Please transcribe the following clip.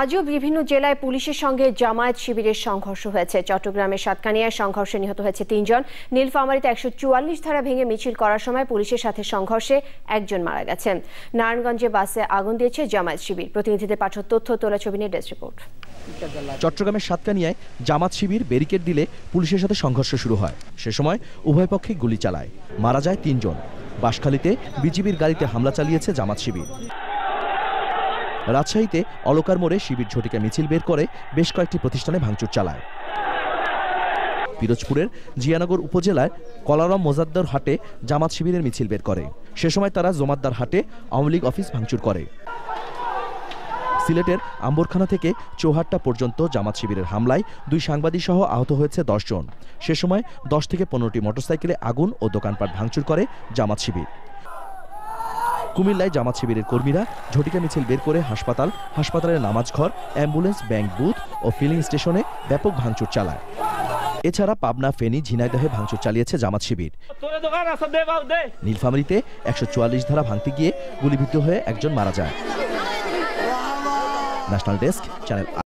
আজও বিভিন্ন জেলায় পুলিশের সঙ্গে জামায়াত শিবিরের সংঘর্ষ হয়েছে। চট্টগ্রামের সাতকানিয়ায় সংঘর্ষে নিহত হয়েছে তিনজন। নীলফামারীতে একশো চুয়াল্লিশ ধারা ভেঙে মিছিল করার সময় পুলিশের সাথে সংঘর্ষে একজন মারা গেছেন। নারায়ণগঞ্জে বাসে আগুন দিয়েছে জামায়াত শিবির। প্রতিনিধিদের পাঠক তথ্য, তোলা ছবি নিয়ে ডেস্ক রিপোর্ট। চট্টগ্রামের সাতকানিয়ায় জামাত শিবির ব্যারিকেড দিলে পুলিশের সাথে সংঘর্ষ শুরু হয়। সে সময় উভয় পক্ষে গুলি চালায়। মারা যায় তিনজন। বাঁশখালীতে বিজিবির গাড়িতে হামলা চালিয়েছে জামাত শিবির। রাজশাহীতে অলকার মোড়ে শিবির ঝটিকা মিছিল বের করে বেশ কয়েকটি প্রতিষ্ঠানে ভাঙচুর চালায়। পিরোজপুরের জিয়ানগর উপজেলায় কলারম মোজাদ্দার হাটে জামাত শিবিরের মিছিল বের করে। সে সময় তারা জমাদ্দার হাটে আওয়ামী লীগ অফিস ভাঙচুর করে। সিলেটের আম্বরখানা থেকে চৌহাট্টা পর্যন্ত জামাত শিবিরের হামলায় দুই সাংবাদিক সহ আহত হয়েছে দশজন সে সময় দশ থেকে পনেরোটি মোটরসাইকেলে আগুন ও দোকানপাট ভাঙচুর করে জামাত শিবির। কুমিল্লায় জামাত শিবিরের কর্মীরা ঝটিকা মিছিল বের করে হাসপাতাল হাসপাতালের নামাজ ঘর অ্যাম্বুলেন্স ব্যাংক বুথ ও ফিলিং স্টেশনে ব্যাপক ভাঙচুর চালায়। এছাড়া পাবনা ফেনী ঝিনাইদহে ভাঙচুর চালিয়েছে জামাত শিবির। নীলফামারীতে একশো চুয়াল্লিশ ধারা ভাঙতে গিয়ে গুলিবিদ্ধ হয়ে একজন মারা যায়। National desk channel